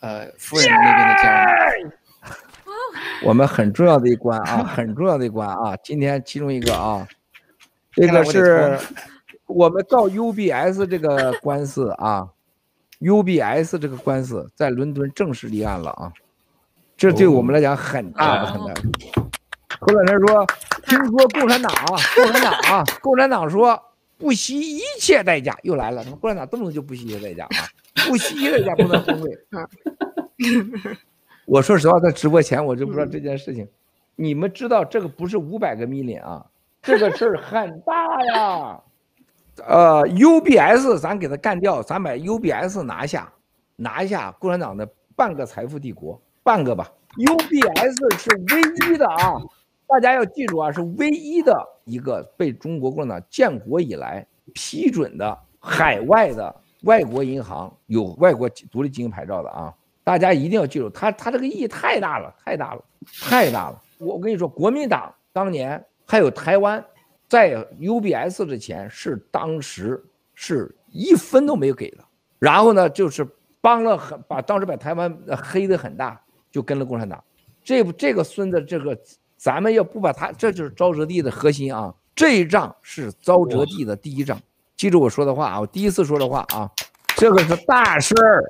呃夫人那边的家人。我们很重要的一关啊，很重要的一关啊，今天其中一个啊，这个是我们告 UBS 这个官司啊，UBS 这个官司在伦敦正式立案了啊，这对我们来讲很大的很大。后两天说，听说共产党啊，共产党啊，共产党说不惜一切代价又来了，什么共产党动不动就不惜一切代价啊，不惜一切代价不能崩溃。我说实话，在直播前我就不知道这件事情。你们知道这个不是五百个 million 啊，这个事儿很大呀。呃，UBS 咱给他干掉，咱把 UBS 拿下，拿下共产党的半个财富帝国，半个吧。UBS 是唯一的啊，大家要记住啊，是唯一的一个被中国共产党建国以来批准的海外的外国银行，有外国独立经营牌照的啊。大家一定要记住，它它这个意义太大了，太大了，太大了。我我跟你说，国民党当年还有台湾，在 UBS 之前是当时是一分都没有给的。然后呢，就是帮了很把当时把台湾黑的很大，就跟了共产党。这不这个孙子，这个咱们要不把他，这就是沼泽地的核心啊。这一仗是沼泽地的第一仗，记住我说的话啊，我第一次说的话啊，这个是大事儿。